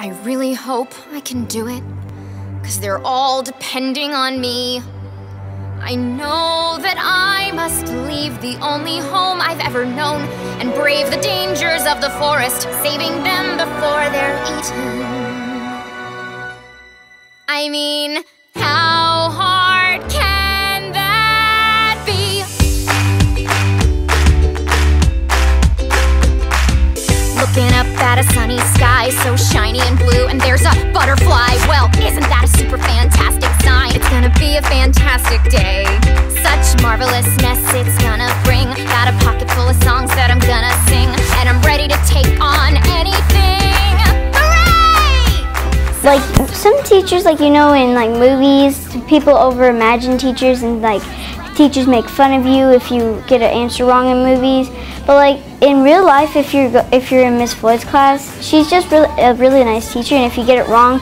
I really hope I can do it, because they're all depending on me. I know that I must leave the only home I've ever known and brave the dangers of the forest, saving them before they're eaten. I mean, how sky so shiny and blue, and there's a butterfly. Well, isn't that a super fantastic sign? It's gonna be a fantastic day. Such marvelousness it's gonna bring. Got a pocket full of songs that I'm gonna sing, and I'm ready to take on anything. Hooray! Like some teachers, like you know, in like movies, people over imagine teachers and like teachers make fun of you if you get an answer wrong in movies. But like in real life, if you're if you're in Miss Floyd's class, she's just really a really nice teacher, and if you get it wrong,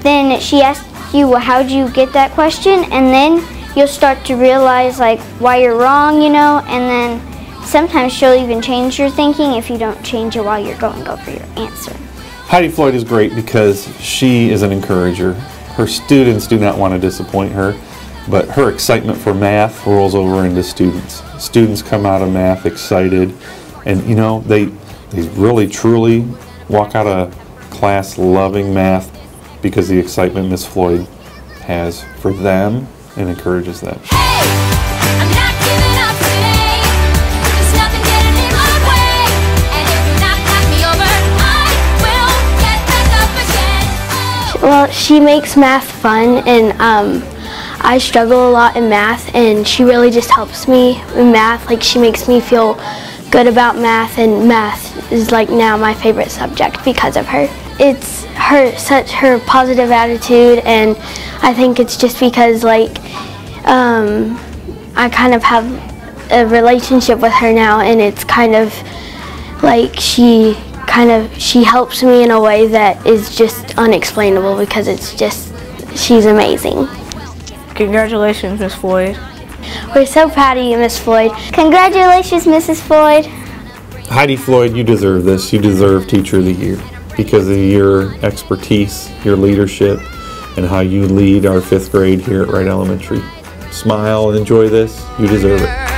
then she asks you, well, "How'd you get that question?" And then you'll start to realize like why you're wrong, you know, and then sometimes she'll even change your thinking if you don't change it while you're going over your answer. Heidi Floyd is great because she is an encourager. Her students do not want to disappoint her, but her excitement for math rolls over into students. Students come out of math excited, and you know they they really truly walk out of class loving math because the excitement Miss Floyd has for them and encourages them. Hey, I'm not giving up today. There's nothing getting in my way. And if you knock, knock me over, I will get back up again. Oh. Well, she makes math fun, and um, I struggle a lot in math, and she really just helps me in math. Like she makes me feel good about math, and math is like now my favorite subject because of her. It's her such her positive attitude, and I think it's just because like um, I kind of have a relationship with her now, and it's kind of like she kind of she helps me in a way that is just unexplainable because it's just she's amazing. Congratulations, Miss Floyd. We're so proud of you, Miss Floyd. Congratulations, Mrs. Floyd. Heidi Floyd, you deserve this. You deserve Teacher of the Year because of your expertise, your leadership, and how you lead our fifth grade here at Wright Elementary. Smile and enjoy this. You deserve it.